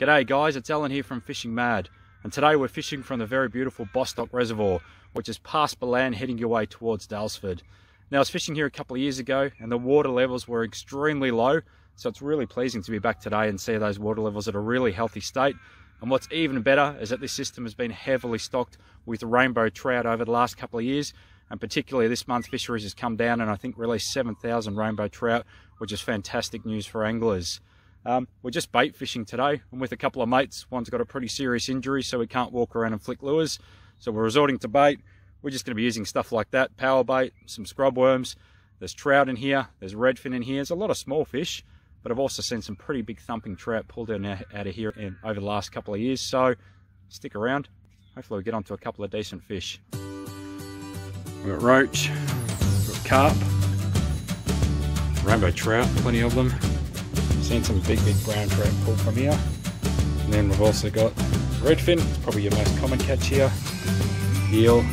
G'day guys, it's Alan here from Fishing Mad and today we're fishing from the very beautiful Bostock Reservoir which is past Ballan heading your way towards Daylesford. Now I was fishing here a couple of years ago and the water levels were extremely low so it's really pleasing to be back today and see those water levels at a really healthy state and what's even better is that this system has been heavily stocked with rainbow trout over the last couple of years and particularly this month fisheries has come down and I think released 7,000 rainbow trout which is fantastic news for anglers. Um, we're just bait fishing today. I'm with a couple of mates. One's got a pretty serious injury, so we can't walk around and flick lures. So we're resorting to bait. We're just going to be using stuff like that, power bait, some scrub worms. There's trout in here. There's redfin in here. There's a lot of small fish, but I've also seen some pretty big thumping trout pulled out of here in, over the last couple of years. So stick around. Hopefully we get onto a couple of decent fish. We've got roach, we've got carp, rainbow trout, plenty of them seen some big, big brown trout pull from here. And then we've also got redfin, it's probably your most common catch here, eel,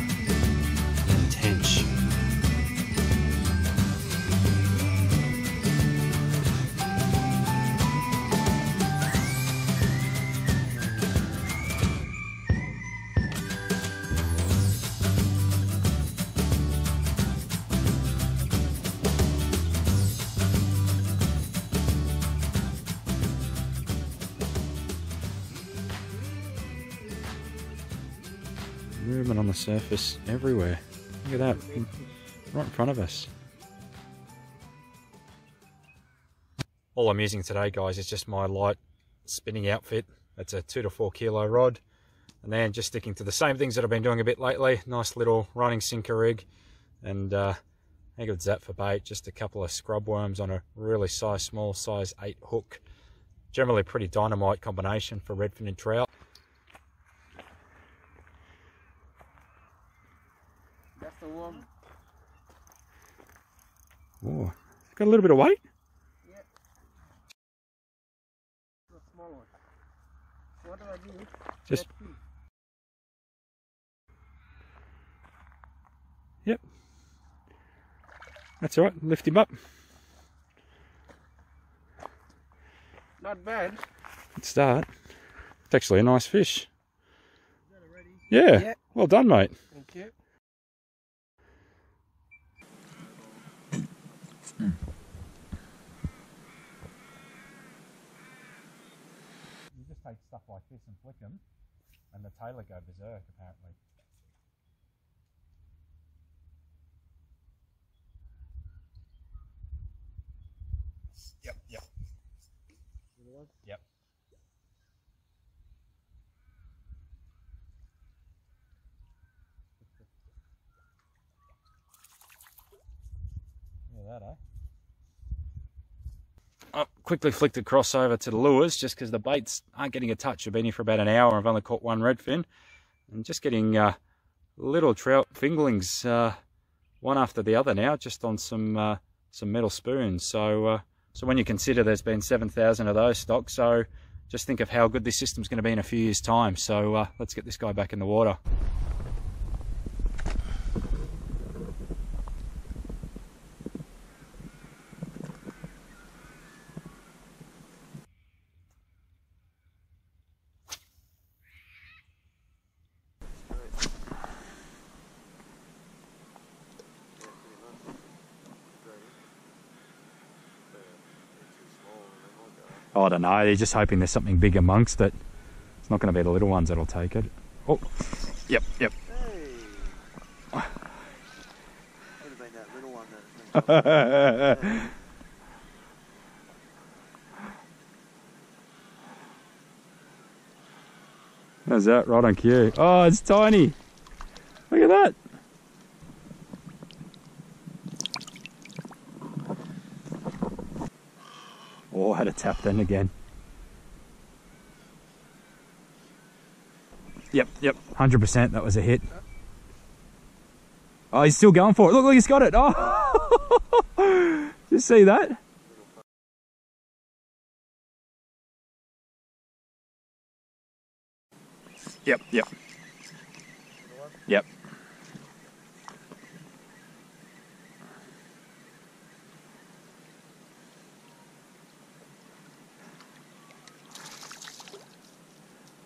movement on the surface everywhere. Look at that, right in front of us. All I'm using today, guys, is just my light spinning outfit. It's a two to four kilo rod. And then just sticking to the same things that I've been doing a bit lately. Nice little running sinker rig. And uh, how good's that for bait? Just a couple of scrub worms on a really size small, size 8 hook. Generally pretty dynamite combination for redfin and trout. The one. Oh, got a little bit of weight. Yeah. The small one. What do I do? Just Yep. That's all right. Lift him up. Not bad. Good start. It's actually a nice fish. Yeah. Yeah. Well done, mate. Thank you. You just take stuff like this and flick them, and the tailor go berserk, apparently. Yep, yep. Yep. That, eh? I quickly flicked across over to the lures just because the baits aren't getting a touch. I've been here for about an hour. I've only caught one redfin and just getting uh, little trout fingerlings, uh, one after the other now, just on some uh, some metal spoons. So uh, so when you consider there's been 7,000 of those stocks, so just think of how good this system's going to be in a few years' time. So uh, let's get this guy back in the water. I don't know. They're just hoping there's something big amongst it. It's not going to be the little ones that'll take it. Oh, yep, yep. How's that? Right on cue. Oh, it's tiny. Look at that. Had a tap then again. Yep, yep, 100%. That was a hit. Oh, he's still going for it. Look, look, he's got it. Oh, you see that? Yep, yep. Yep.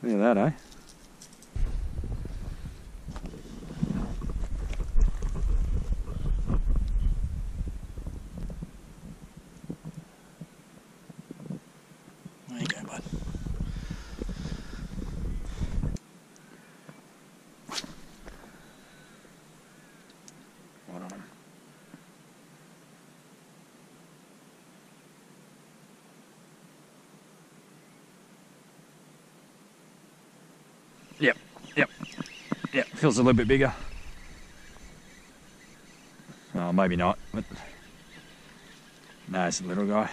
Look at that, eh? There you go, bud. Right on him. Yep, yep, yep. Feels a little bit bigger. Oh, maybe not, but no, it's a little guy.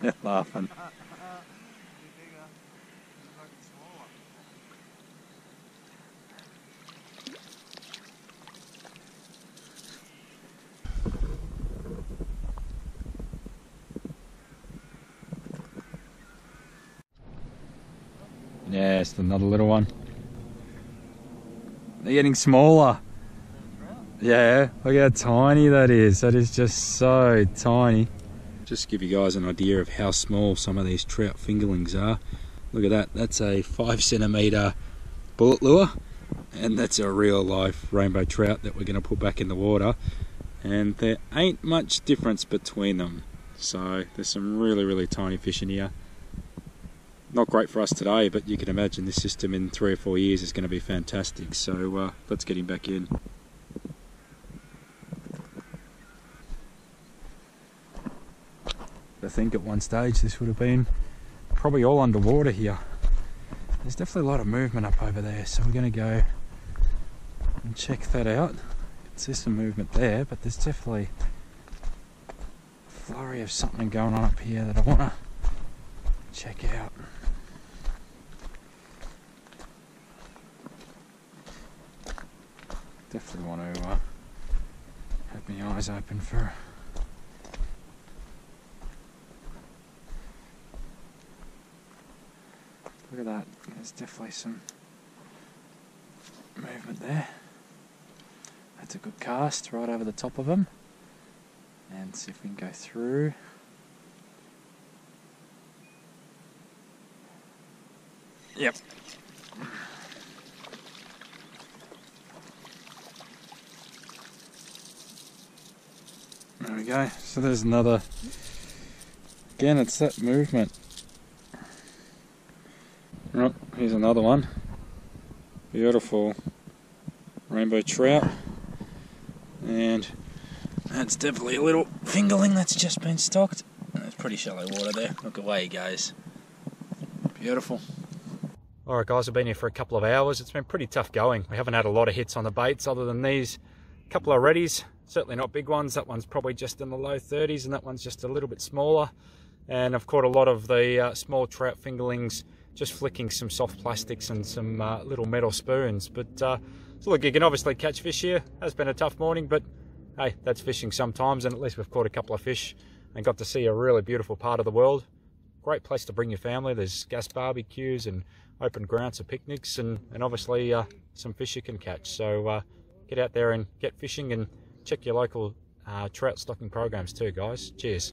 They're laughing. Another little one. They're getting smaller. Yeah, look how tiny that is. That is just so tiny. Just to give you guys an idea of how small some of these trout fingerlings are. Look at that. That's a five centimeter bullet lure, and that's a real life rainbow trout that we're going to put back in the water. And there ain't much difference between them. So there's some really, really tiny fish in here not great for us today, but you can imagine this system in three or four years is going to be fantastic. So uh, let's get him back in. I think at one stage this would have been probably all underwater here. There's definitely a lot of movement up over there, so we're going to go and check that out. See some movement there, but there's definitely a flurry of something going on up here that I want to check out. Definitely want to uh, have my eyes open for. Look at that. There's definitely some movement there. That's a good cast right over the top of them. And see if we can go through. Yep. There we go. So there's another. Again, it's that movement. Right, here's another one. Beautiful rainbow trout. And that's definitely a little fingerling that's just been stocked. It's pretty shallow water there. Look away he goes. Beautiful. Alright guys, I've been here for a couple of hours. It's been pretty tough going. We haven't had a lot of hits on the baits other than these couple of reddies. Certainly not big ones. That one's probably just in the low 30s and that one's just a little bit smaller. And I've caught a lot of the uh, small trout fingerlings just flicking some soft plastics and some uh, little metal spoons. But uh, so look, you can obviously catch fish here. Has been a tough morning, but hey, that's fishing sometimes. And at least we've caught a couple of fish and got to see a really beautiful part of the world. Great place to bring your family. There's gas barbecues and open grounds for picnics and, and obviously uh, some fish you can catch. So uh, get out there and get fishing and check your local uh, trout stocking programs too, guys. Cheers.